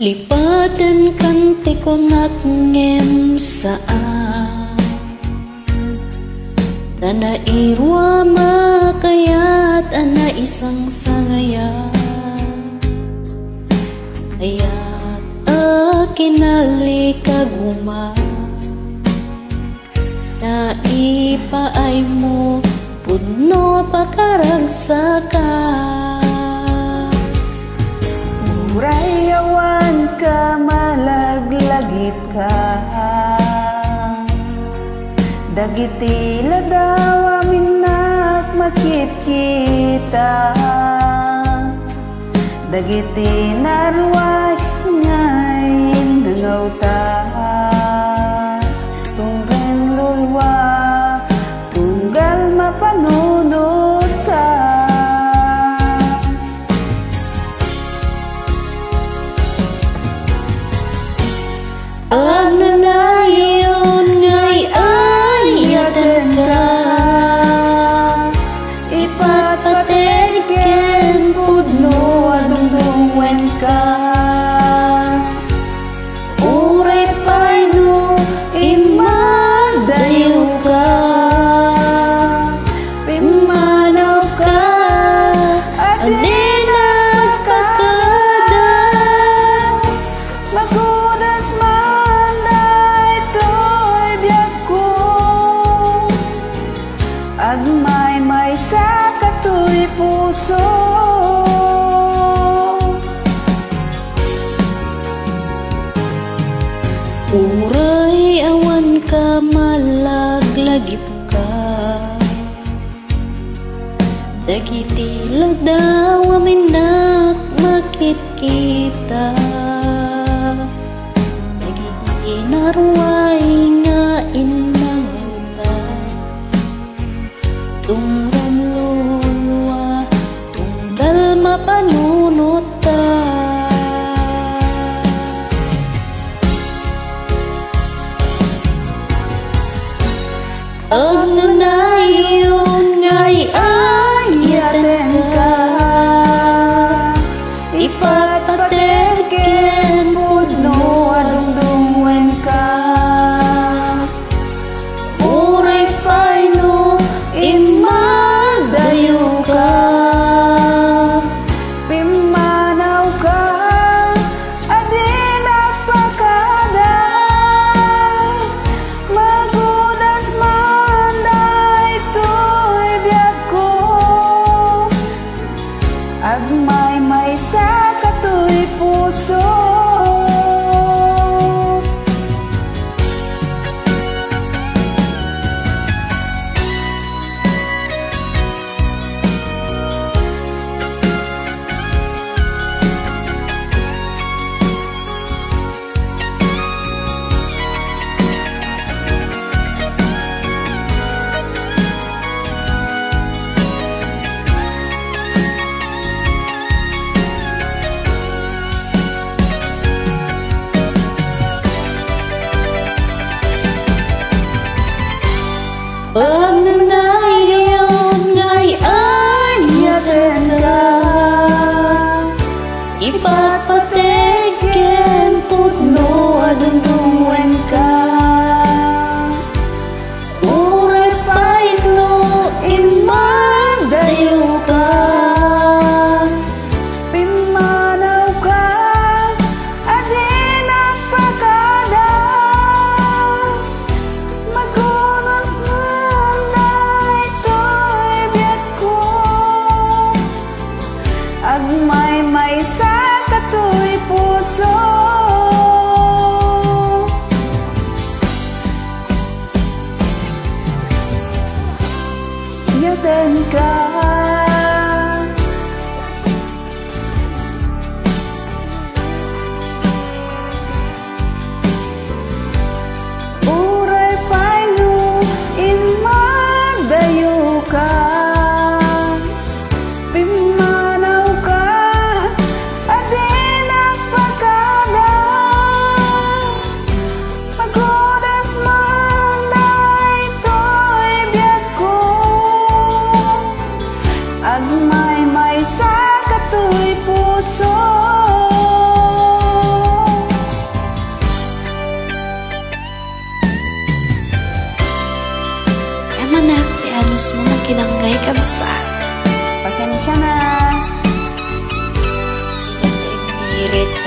Lipatan kante ko ngem saan Tana irwa makayat ana isang sangaya. Ayat akinali kaguma Na ipaay mo pudno pakaragsakan Dagiti ladawa minak makit kita Dagiti narway ngayon nangawta Tunggal Uray awan ka malaglagip ka. Dagiti ladaw aminak makit kita Dagiti narway nga inangta Tunggal lulwa Tunggal mapanunot ơn nơi yêu ngày ơi Ipat pa trên cao kabsat. Pasensya na. Birit.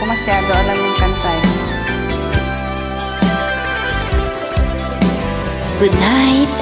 Kung masyado alam yung kanta eh. Good night.